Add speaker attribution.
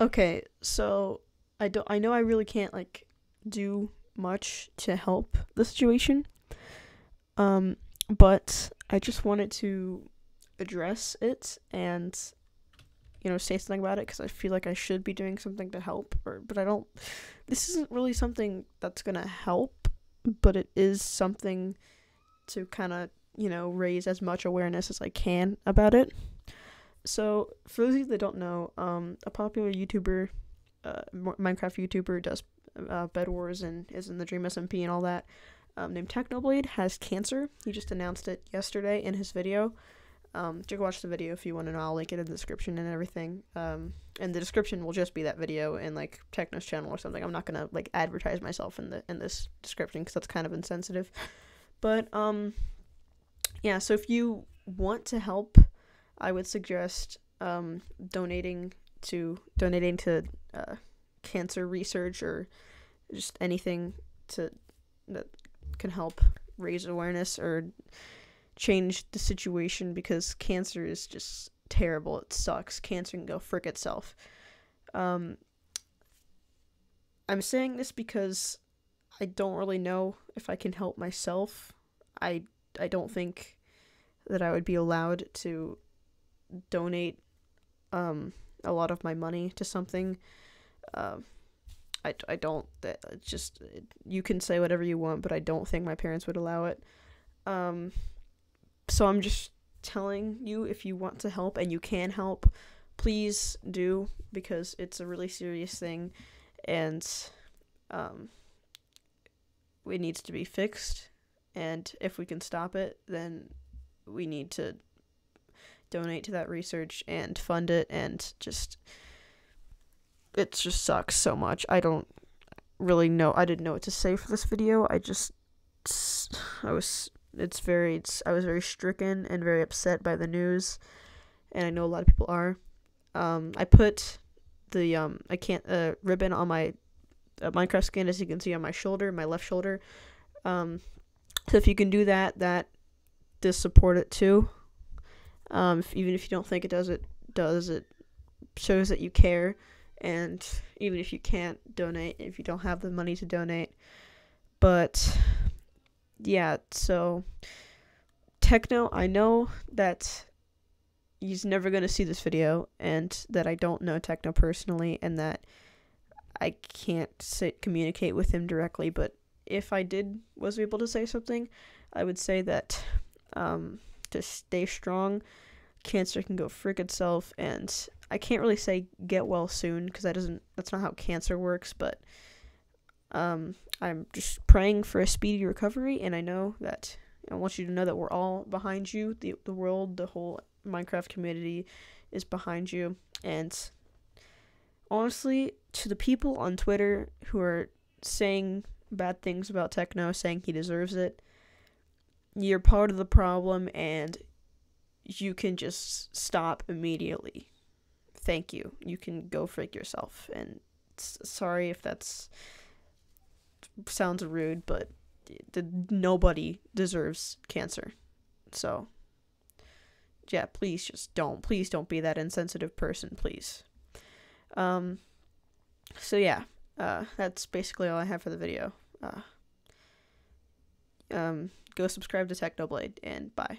Speaker 1: Okay, so I don't. I know I really can't like do much to help the situation. Um, but I just wanted to address it and you know say something about it because I feel like I should be doing something to help, or but I don't. This isn't really something that's gonna help, but it is something to kind of you know raise as much awareness as I can about it. So for those of you that don't know, um, a popular YouTuber, uh, Minecraft YouTuber does uh, Bed Wars and is in the Dream SMP and all that. Um, named Technoblade has cancer. He just announced it yesterday in his video. Um, you can watch the video if you want to know. I'll link it in the description and everything. Um, and the description will just be that video and like Techno's channel or something. I'm not gonna like advertise myself in the in this description because that's kind of insensitive. But um, yeah. So if you want to help, I would suggest um donating to donating to uh, cancer research or just anything to that can help raise awareness or change the situation because cancer is just terrible. It sucks. Cancer can go frick itself. Um, I'm saying this because I don't really know if I can help myself. I I don't think that I would be allowed to donate um a lot of my money to something. Um, I, I don't. Just you can say whatever you want, but I don't think my parents would allow it. Um, so I'm just telling you if you want to help and you can help, please do because it's a really serious thing, and um, it needs to be fixed. And if we can stop it, then we need to donate to that research and fund it and just it just sucks so much. I don't really know. I didn't know what to say for this video. I just I was it's very it's, I was very stricken and very upset by the news, and I know a lot of people are. Um, I put the um I can't uh ribbon on my uh, Minecraft skin as you can see on my shoulder, my left shoulder. Um, so if you can do that, that does support it too. Um, if, even if you don't think it does, it does. It shows that you care and even if you can't donate if you don't have the money to donate but yeah so techno i know that he's never going to see this video and that i don't know techno personally and that i can't sit, communicate with him directly but if i did was able to say something i would say that um, to stay strong cancer can go frick itself and I can't really say get well soon because that doesn't that's not how cancer works, but um, I'm just praying for a speedy recovery, and I know that I want you to know that we're all behind you. the The world, the whole Minecraft community, is behind you. And honestly, to the people on Twitter who are saying bad things about Techno, saying he deserves it, you're part of the problem, and you can just stop immediately thank you. You can go freak yourself. And sorry if that's sounds rude, but the, nobody deserves cancer. So, yeah, please just don't. Please don't be that insensitive person, please. Um, so yeah, uh, that's basically all I have for the video. Uh, um, go subscribe to Technoblade, and bye.